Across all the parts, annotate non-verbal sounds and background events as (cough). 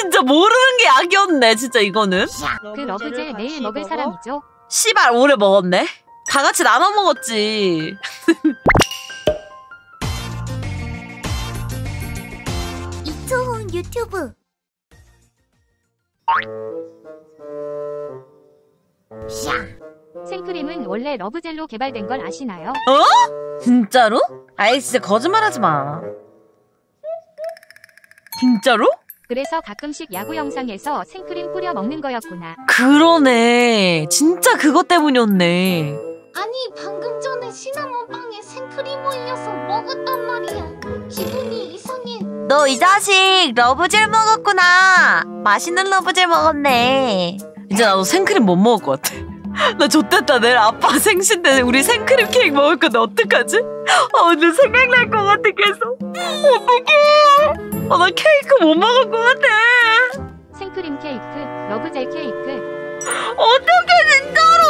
진짜 모르는 게 약이었네 진짜 이거는 그 러브젤 내일 먹을 사람이죠. 씨발 오래 먹었네 다 같이 나눠 먹었지 (laughs) 이초훈 유튜브 생크림은 원래 러브젤로 개발된 걸 아시나요? 진짜로? 아이 진짜 거짓말하지 마 진짜로? 그래서 가끔씩 야구 영상에서 생크림 뿌려 먹는 거였구나. 그러네. 진짜 그것 때문이었네. 아니 방금 전에 시나몬빵에 생크림 올려서 먹었단 말이야. 기분이 이상해. 너 이 자식 러브젤 먹었구나. 맛있는 러브젤 먹었네. 이제 나도 생크림 못 먹을 것 같아. 나 좆됐다. 내일 아빠 생신 때 우리 생크림 케이크 먹을 건데 어떡하지? 아 오늘 생각날 것 같아 계속. 어떡해 아, 나 케이크 못 먹을 것 같아 생크림 케이크, 러브젤 케이크. 어떡해 진짜로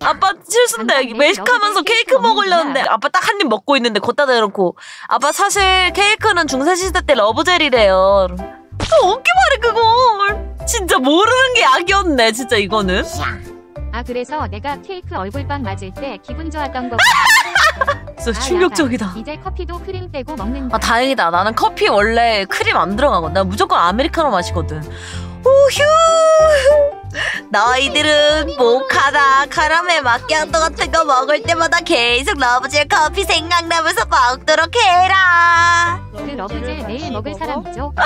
아빠 실수인데. 외식하면서 러브젤 케이크 케이크 먹으려는데. 아빠 딱 한 입 먹고 있는데 걷다 대놓고 아빠 사실 케이크는 중세시대 때 러브젤이래요 아 어깨 말해 그걸 진짜 모르는 게 약이었네 진짜 이거는 아 그래서 내가 케이크 얼굴빵 맞을 때 기분 좋았던 거. (laughs) 진짜 아, 충격적이다. 이제 커피도 크림 빼고 먹는다. 아 다행이다. 나는 커피 원래 크림 안 들어가거든. 나 무조건 아메리카노 마시거든. 우휴 너희들은 모카나 카라멜 마키아토 같은 거 먹을 때마다 계속 love gel 커피 생각나면서 먹도록 해라. 그 love gel 내일 먹을 사람이죠. (laughs)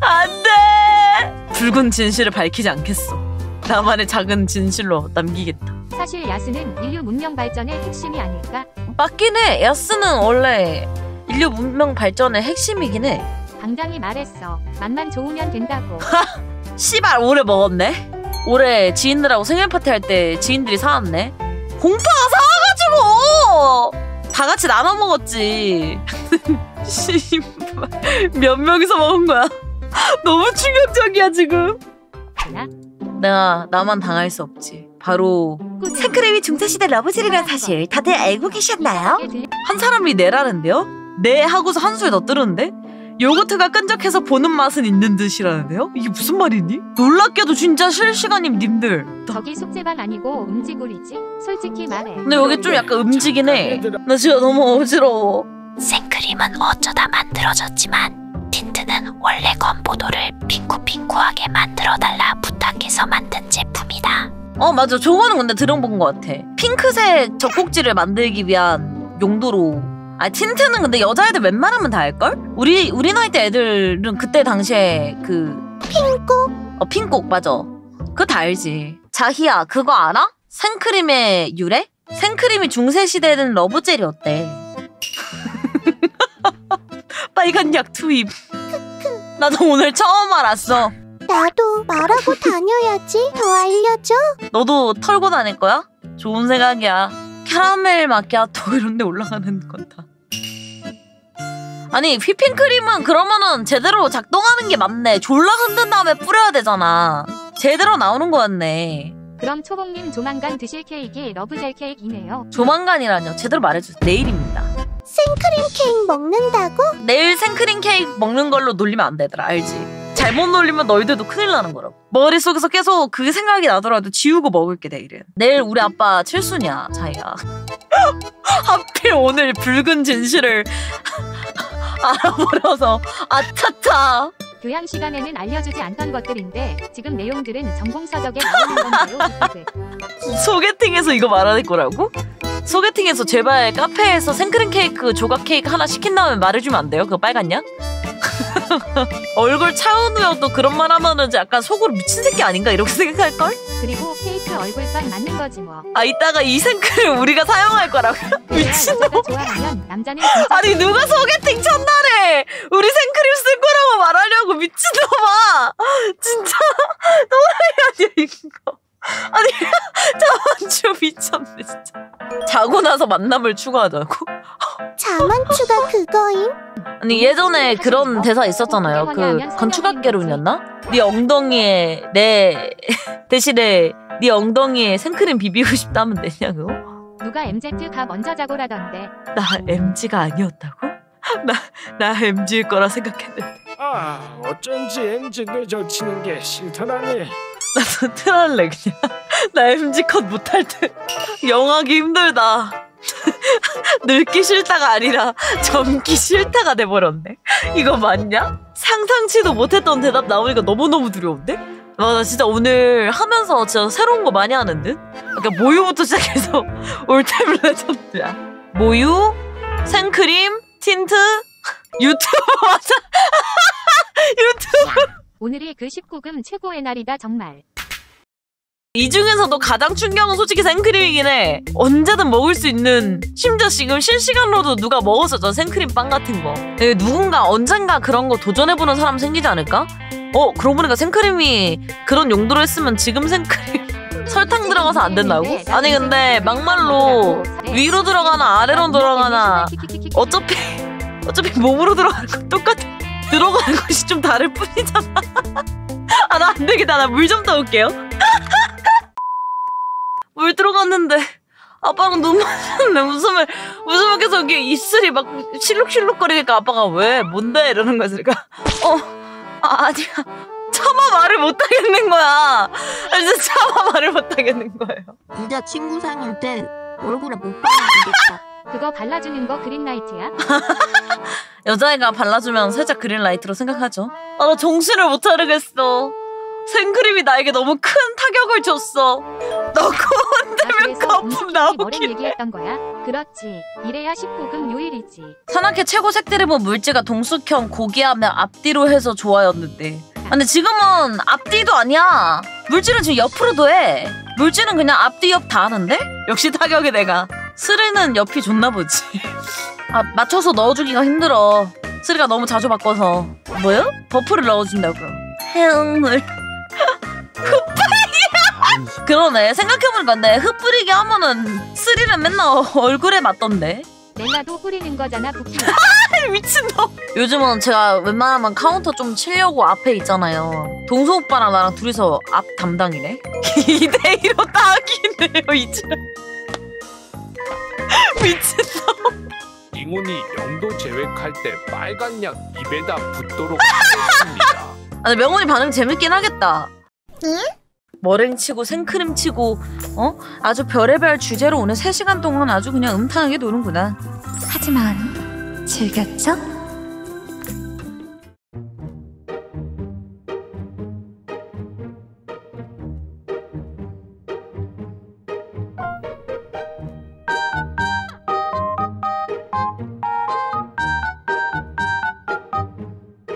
안돼! 붉은 진실을 밝히지 않겠어 나만의 작은 진실로 남기겠다 사실 야스는 인류 문명 발전의 핵심이 아닐까? 맞긴 해 야스는 원래 인류 문명 발전의 핵심이긴 해 당장이 말했어. 맛만 좋으면 된다고. (laughs) 씨발 오래 먹었네. 올해 지인들하고 생일 파티 할 때 지인들이 사왔네. 공파가 사와가지고 다 같이 나눠 먹었지. (laughs) 씨발 몇 명이서 먹은 거야? (laughs) 너무 충격적이야 지금. 나 내가 나만 당할 수 없지. 바로 생크림이 중세시대 러브젤이라는 사실 다들 알고 계셨나요? 한 사람이 내라는데요? 네 하고서 한 수에 더 뜨는데? 요거트가 끈적해서 보는 맛은 있는 듯이라는데요? 이게 무슨 말이니? 놀랍게도 진짜 실시간임 님들 저기 숙제반 아니고 음지구리지? 솔직히 말해. 근데 여기 좀 약간 음지긴 해나 진짜 너무 어지러워 생크림은 어쩌다 만들어졌지만 틴트는 원래 건포도를 핑크핑크하게 만들어달라 부탁해서 만든 제품이다. 어 맞아 저거는 근데 들어본 것 같아 핑크색 젖꼭지를 만들기 위한 용도로 아 틴트는 근데 여자애들 웬만하면 다 알걸? 우리 우리 나이 때 애들은 그때 당시에 그 핑꼭 어 핑꼭 맞아 그거 다 알지 자희야 그거 알아? 생크림의 유래? 생크림이 중세시대는 러브젤이었대 (laughs) 빨간 약 투입 나도 오늘 처음 알았어 나도 말하고 다녀야지 더 알려줘 너도 털고 다닐 거야? 좋은 생각이야. 캐러멜 마키아토 (laughs) 이런 데 올라가는 거다. 아니 휘핑크림은 그러면은 제대로 작동하는 게 맞네. 졸라 흔든 다음에 뿌려야 되잖아. 제대로 나오는 거였네. 그럼 초봉님 조만간 드실 케이크 러브젤 케이크이네요. 조만간이라뇨. 제대로 말해주세요. 내일입니다. 생크림 케이크 먹는다고? 내일 생크림 케이크 먹는 걸로 놀리면 안 되더라. 알지? 잘못 놀리면 너희들도 큰일 나는 거라고. 머릿속에서 계속 그 생각이 나더라도 지우고 먹을게 내일은. 내일 우리 아빠 칠순이야 자기야. (laughs) 하필 오늘 붉은 진실을 (laughs) 알아버려서 아차차. 교양 시간에는 알려주지 않던 것들인데 지금 내용들은 전공서적에 나오는? 기특. (laughs) 소개팅에서 이거 말할 거라고? 소개팅에서 제발 카페에서 생크림 케이크 조각 케이크 하나 시킨 다음에 말해주면 안 돼요? 그거 빨갛냐? (laughs) 얼굴 차은우여도 그런 말 하면은 약간 속으로 미친 새끼 아닌가 이렇게 (laughs) 생각할걸? 그리고 케이크 얼굴빵 맞는 거지 뭐. 아 이따가 이 생크림 우리가 사용할 거라고 미친놈. 좋아하면 남자는 진짜 아니 누가 소개팅 첫날에 우리 생크림 쓸 거라고 말하려고 미친놈아 (laughs) 진짜 너무 아니야 이거 (laughs) 아니 저번 주 미쳤네 진짜 자고 나서 만남을 추구하자고 (laughs) 자만추가 그거임? 아니 예전에 그런 대사 있었잖아요 그 건축학개론이었나? 네 엉덩이에 내 (laughs) 대신에 네 엉덩이에 생크림 비비고 싶다면 되냐고 누가 MZ가 먼저 자고라던데. 나 MG가 아니었다고? 나, 나 MG일 거라 생각했는데. 아 어쩐지 MG 늦어지는 게 싫더라니 나도 틀할래 그냥 (laughs) 나 MG 컷 못할 듯 영하기 힘들다 (laughs) 늙기 싫다가 아니라 젊기 싫다가 돼버렸네 이거 맞냐? 상상치도 못했던 대답 나오니까 너무너무 두려운데? 와 나 진짜 오늘 하면서 진짜 새로운 거 많이 하는 듯? 그러니까 모유부터 (laughs) 시작해서 all-time legend야 모유, 생크림, 틴트, 유튜브 유튜브 오늘이 그 19금 최고의 날이다 정말. 이 중에서도 가장 충격은 솔직히 생크림이긴 해. 언제든 먹을 수 있는 심지어 지금 실시간으로도 누가 먹었었죠 생크림 빵 같은 거. 예, 누군가 언젠가 그런 거 도전해보는 사람 생기지 않을까? 어 그러고 보니까 생크림이 그런 용도로 했으면 지금 생크림 설탕 들어가서 안 된다고? 아니 근데 막말로 위로 들어가나 아래로 들어가나 어차피 어차피 몸으로 들어가는 건 똑같아. 들어가는 것이 좀 다를 뿐이잖아. (laughs) 아 나 안 되겠다. 나 물 좀 떠올게요. (laughs) 물 들어갔는데 아빠랑 눈 마주쳤는데 웃음을 웃음을 계속 이게 입술이 막 실룩실룩거리니까 아빠가 왜 뭔데 이러는 거야. 그러니까 어 아, 아니야. 차마 말을 못 하겠는 거야. 아, 진짜 차마 말을 못 하겠는 거예요. 이제 친구 생일 때 얼굴에 못 발라주겠다. 그거 발라주는 거 그린라이트야? (laughs) 여자애가 발라주면 살짝 그린라이트로 생각하죠. 아, 나 정신을 못 차리겠어. 생크림이 나에게 너무 큰 타격을 줬어. 넣고 아, 흔들면 그래서 거품 머랭 나오긴 해. 얘기했던 거야? 그렇지. 이래야 19금 요일이지. 산악회 최고 색드리본 물질가 동숙형 고기하면 앞뒤로 해서 좋아였는데. 아, 근데 지금은 앞뒤도 아니야. 물질은 지금 옆으로도 해. 물질은 그냥 앞뒤 옆 다 하는데? 역시 타격이 내가. 스리는 옆이 좋나 보지. 아, 맞춰서 넣어주기가 힘들어. 스리가 너무 자주 바꿔서. 뭐요? 버프를 넣어준다고. 해응물. (laughs) 그러네. 생각해보니까 내 흩뿌리기 하면은 스리는 맨날 얼굴에 맞던데. 렐라도 뿌리는 거잖아 부키. (laughs) 미친놈. 요즘은 제가 웬만하면 카운터 좀 치려고 앞에 있잖아요. 동서 오빠랑 나랑 둘이서 앞 담당이네. (laughs) 2대2로 딱이네요, 이제. (laughs) 미친놈. 잉온이 영도 제외할 때 빨간 약 입에다 붓도록 (laughs) 하겠습니다 아, 근데 명훈이 반응 재밌긴 하겠다. 머랭 치고 생크림 치고 어? 아주 별의별 주제로 오늘 3시간 동안 아주 그냥 음탕하게 노는구나. 하지만 즐겼죠?